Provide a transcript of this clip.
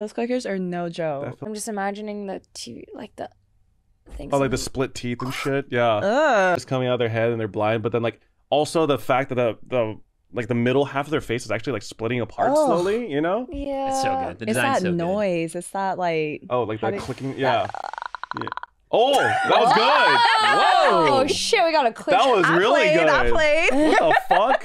Those clickers are no joke. I'm just imagining the TV, like the things. Oh, like the split teeth and shit. Yeah, Ugh. just coming out of their head and they're blind. But then like also the fact that the the like the middle half of their face is actually like splitting apart oh, slowly. You know? yeah. It's so good. The It's that so good. noise. It's that like. Oh, like that did- clicking. Yeah. yeah. Oh, that was good. Whoa. Oh shit, we got a click. that was I really played, good. I played. What the fuck?